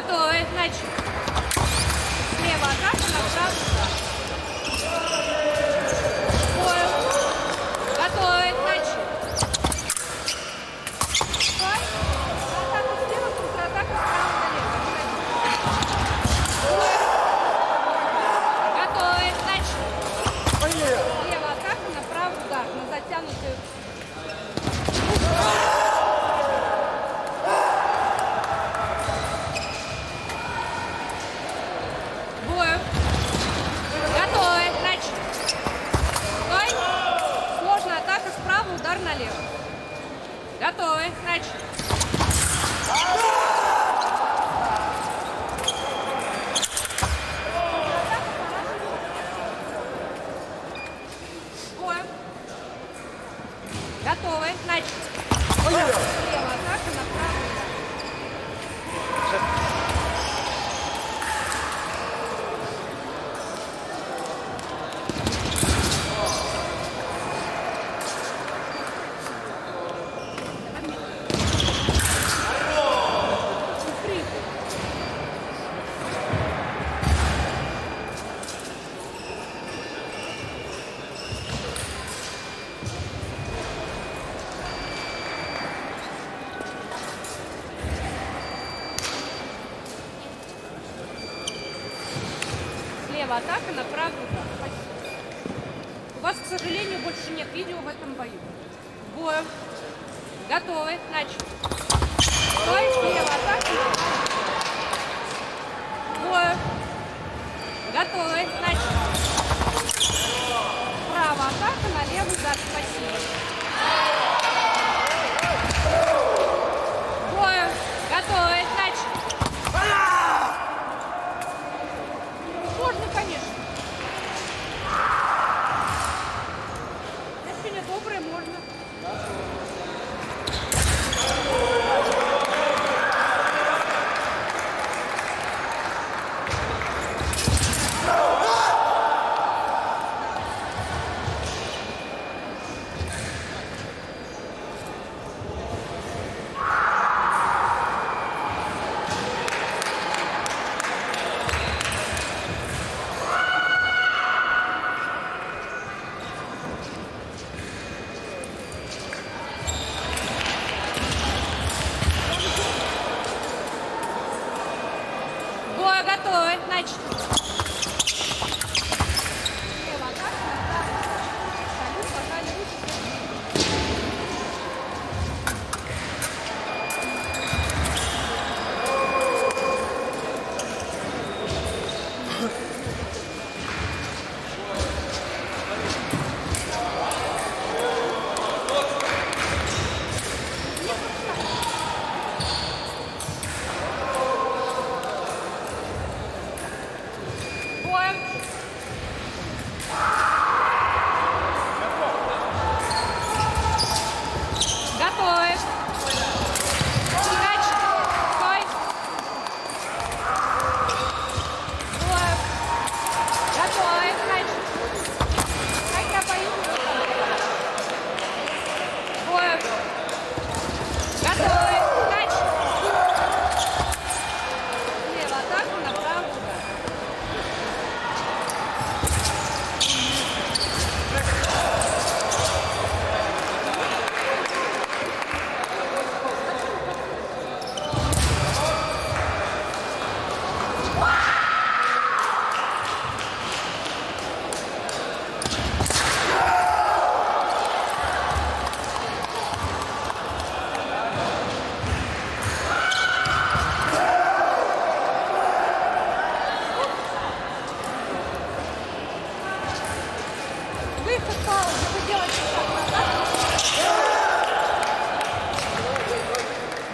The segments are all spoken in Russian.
Готовы. Значит, слева атака, направо удар.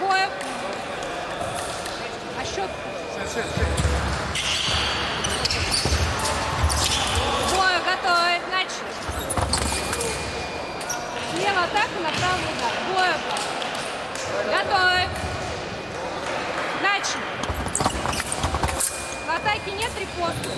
Боев. А счет? Боев готовит. Начали. Слева атака, направо удар. Боев. Готовит. Начали. В атаке нет репоста.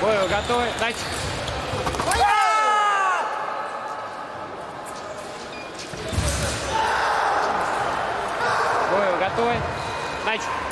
Бою готовы? Начали. Бою готовы? Начали.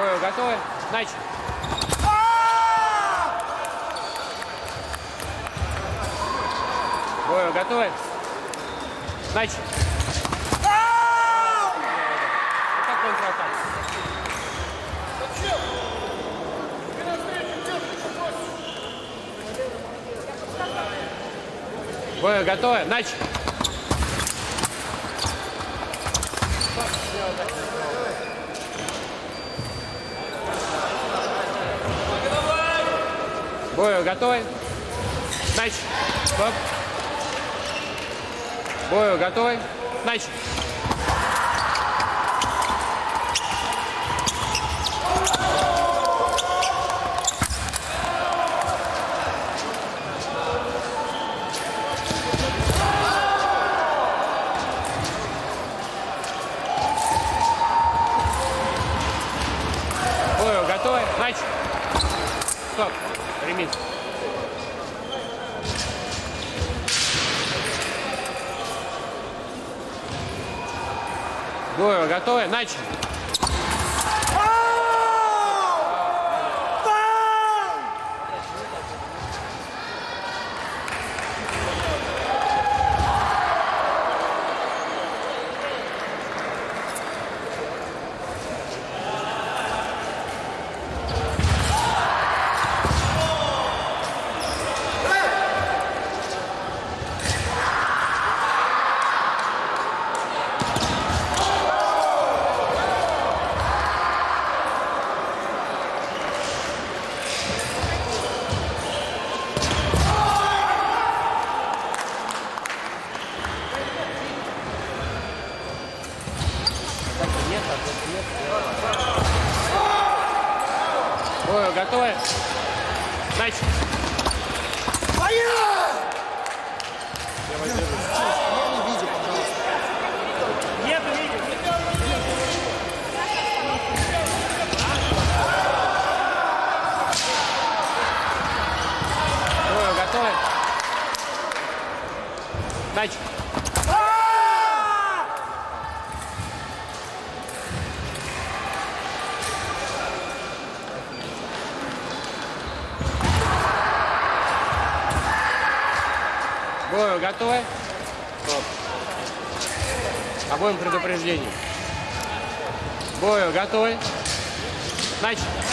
Бою готовы? Начали. Бою готовы? Начали. Это контратака. Бою готовы? Начали. Бою готовы? Начали. Стоп. Бою готовы? Начали. Готовы? Начали. Начали. Бою готовы? Стоп. Обоим предупреждением. Бою готовы? Начали.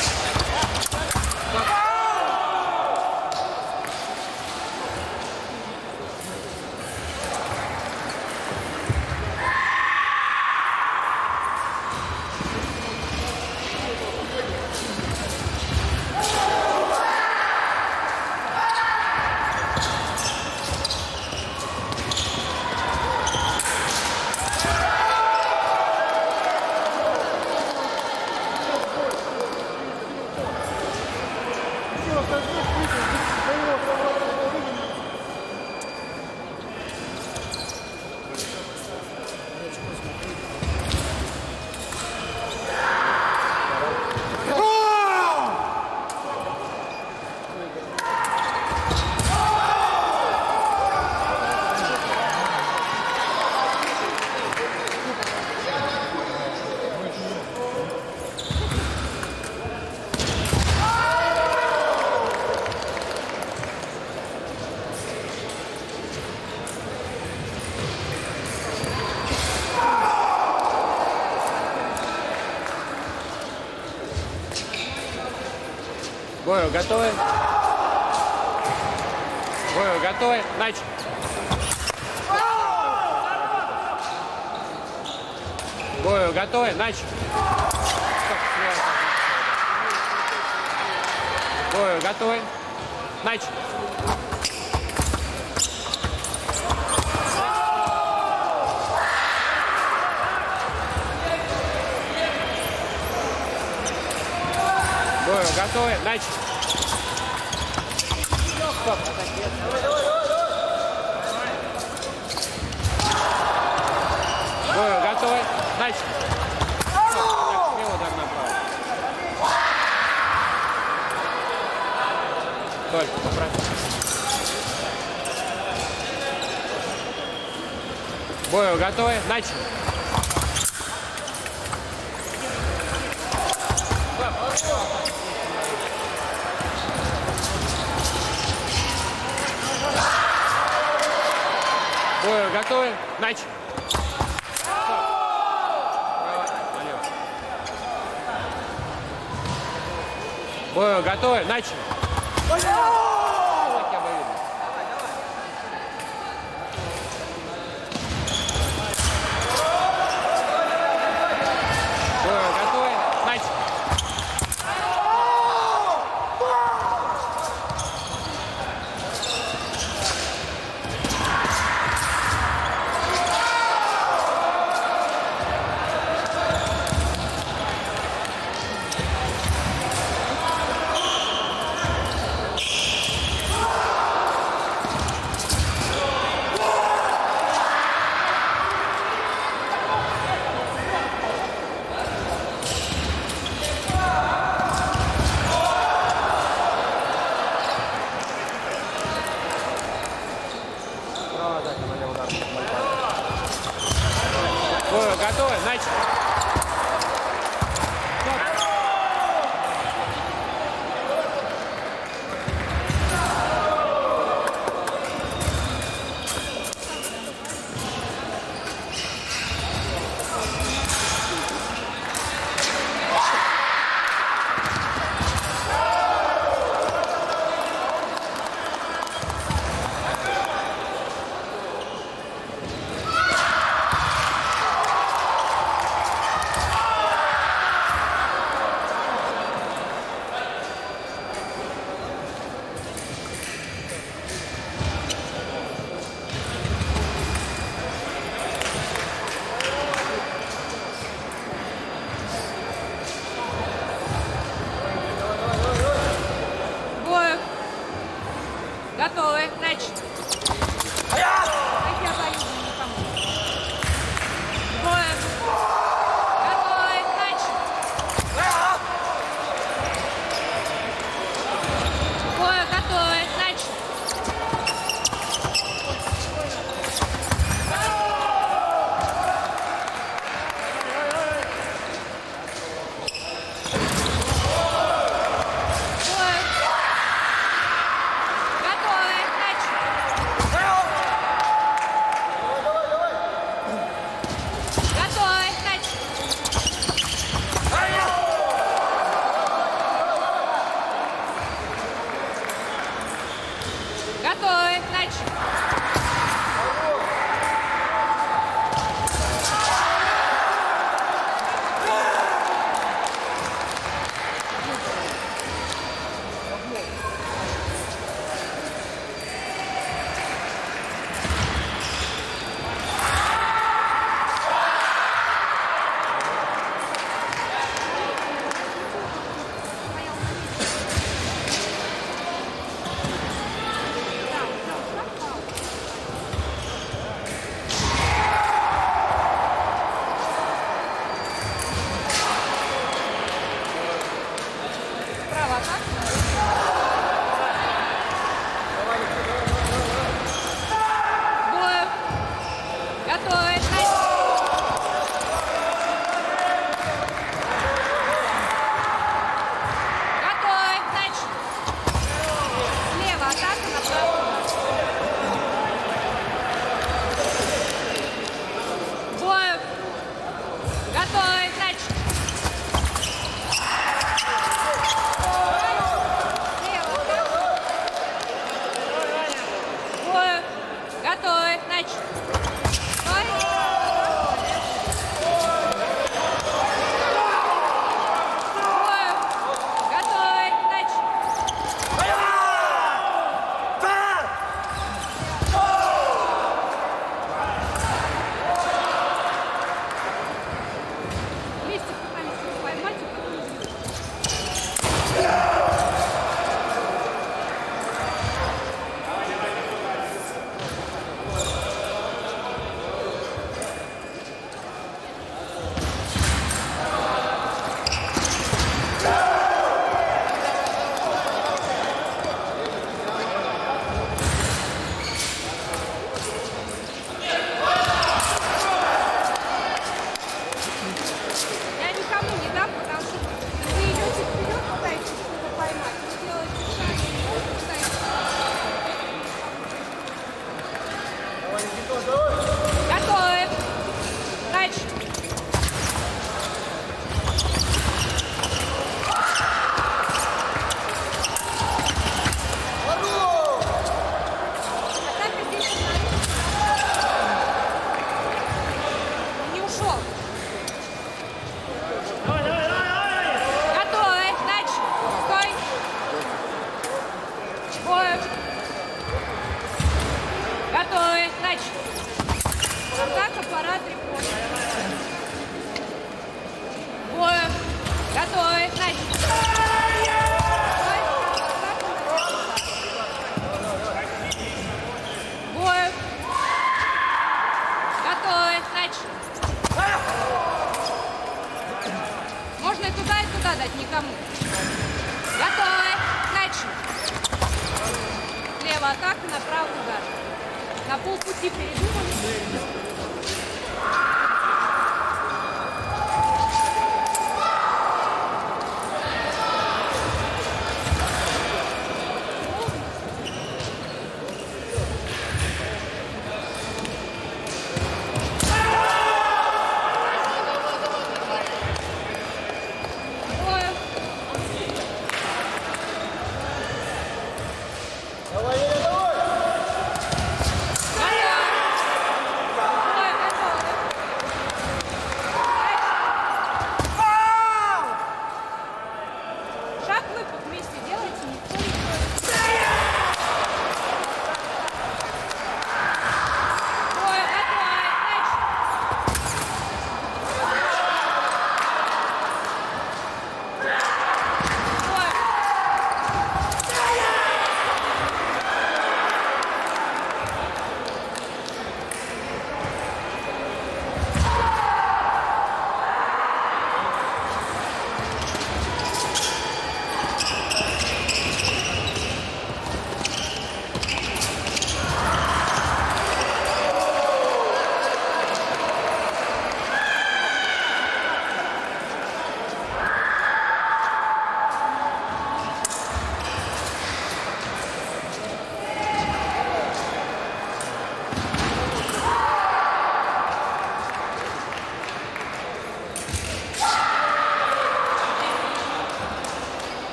Бою готовы? Бою готовы? Начали. Бою готовы? Начали. Бою готовы? Начали. Бою готовы? Начали. Бою готовы? Так, слева удар направо. Только попроси. Бою готовы? Начали. Готовы? Начали. Стоп. Налево. Бою готовы? Начали.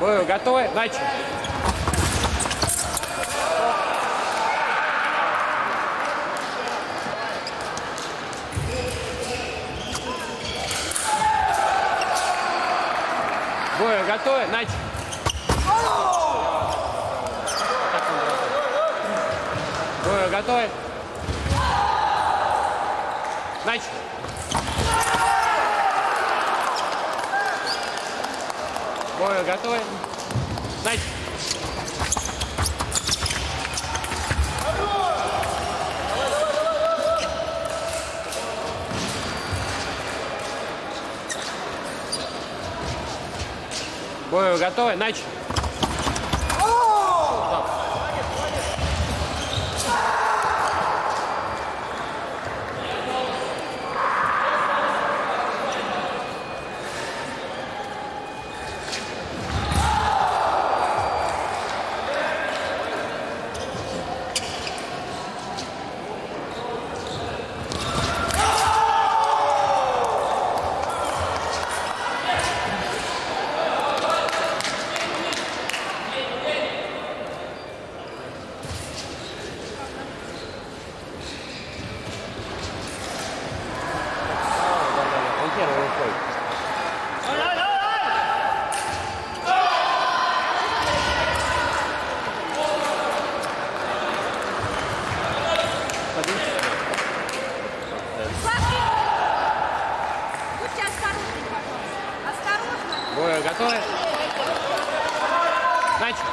Бою готовы? Начали. Бою готовы? Начали. Бою готовы? Начали. Бою готовы? Начали. Бою готовы? Начали. Он первый выходит. Садитесь. Саша! Будьте осторожны, пожалуйста. Осторожно. Бою готовы? Начали.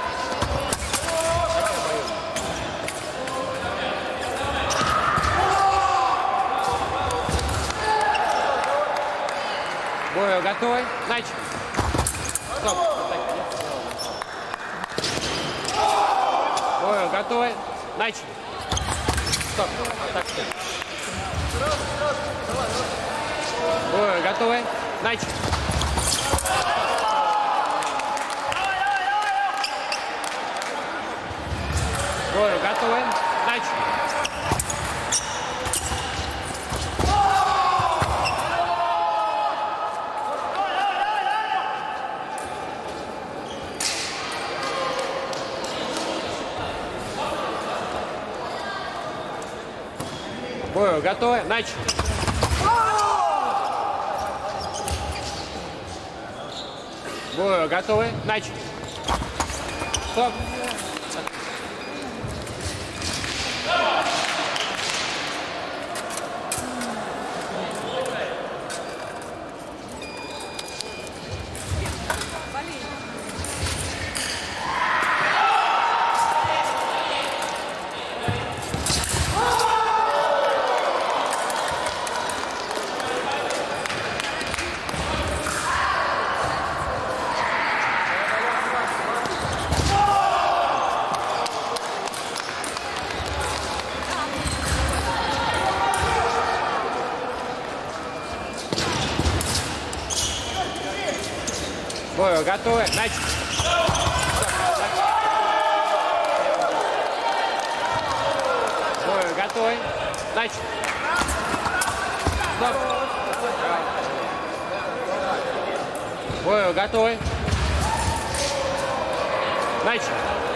Бою готовы? Начали. Стоп. Бою готовы? Начали. Стоп. Так, стоп. Бою готовы? Начали. Бою готовы? Начали. Бою готовы? Начали. Бою готовы? Начали. Стоп. Болезнь. Бою готовы? Начали. Бою готовы? Начали. Стоп. Бою готовы? Начали.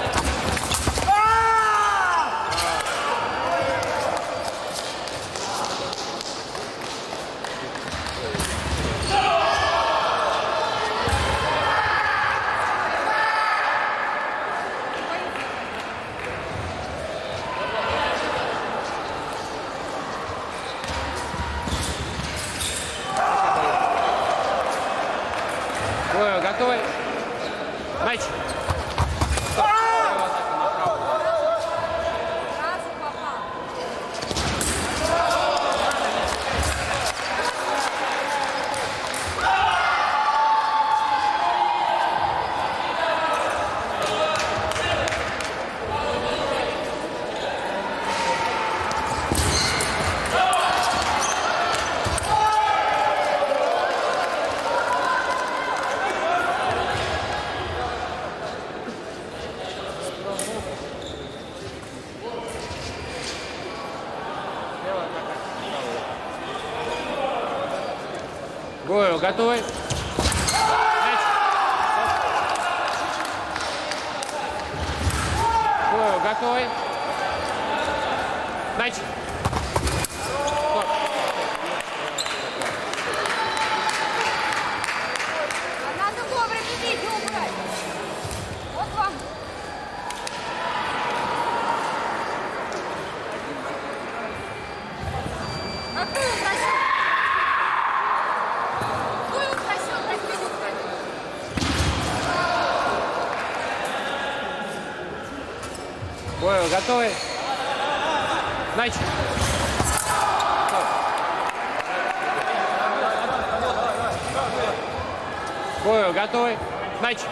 готовы? Бой готовы? Начали. Бою готовы? Начали.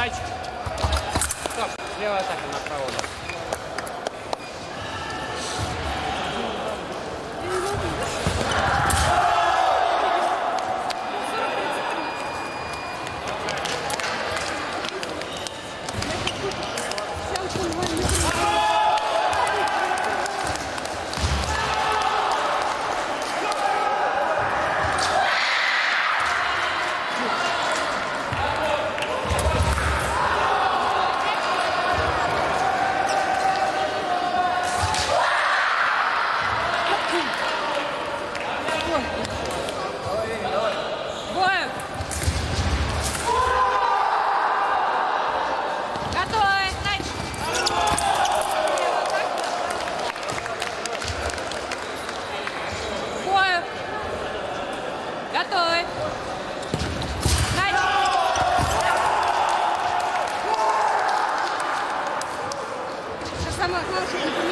Значит, слева атака на правую. 那多少钱？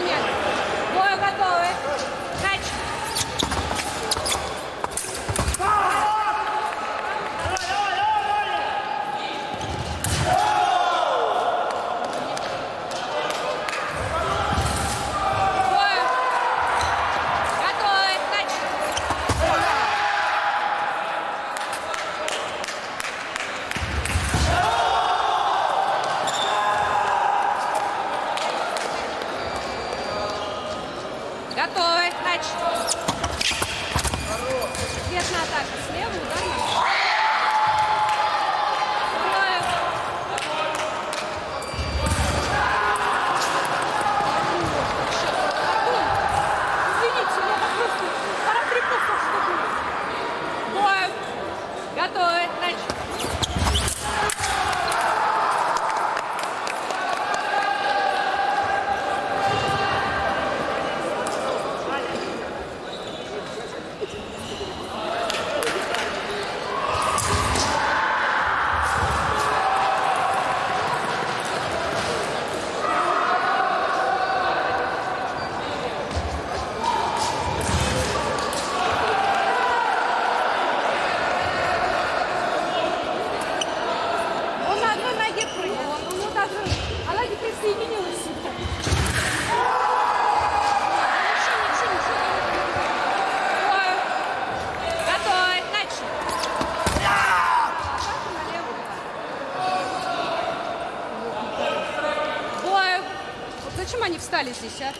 150.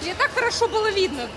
Мне так хорошо было видно.